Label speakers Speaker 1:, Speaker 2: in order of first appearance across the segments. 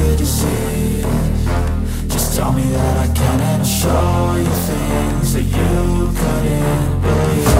Speaker 1: like a disease Just tell me that I can and show you things that you couldn't believe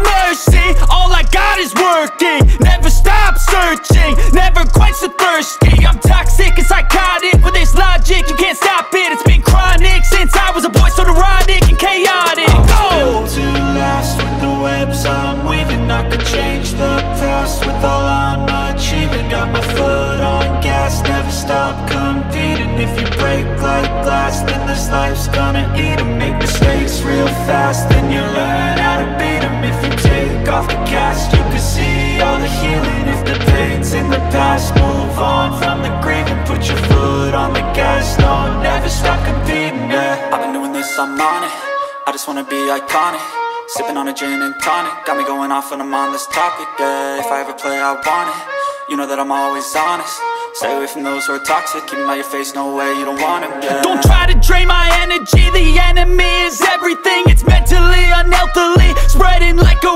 Speaker 1: life's gonna eat 'em Make mistakes real fast, then you learn how to beat 'em. If you take off the cast, you can see all the healing. If the pain's in the past, move on from the grave And Put your foot on the gas, no, never stop competing, yeah. I've been doing this, I'm on it. I just wanna be iconic. Sipping on a gin and tonic. Got me going off when I'm on this topic, yeah. If I ever play, I want it. You know that I'm always honest Stay away from those who are toxic. Keep 'em out your face, no way, you don't want 'em, yeah
Speaker 2: Don't try to drain my energy. The enemy is everything. It's mentally, unhealthily Spreading like a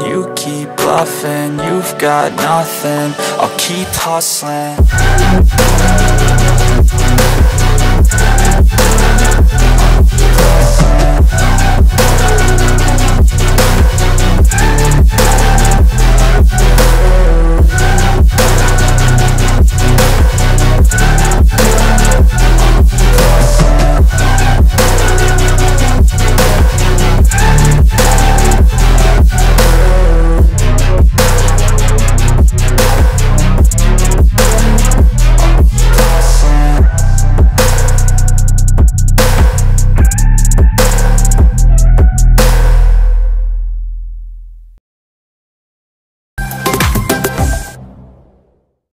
Speaker 1: you keep bluffing You've got nothing, I'll keep hustling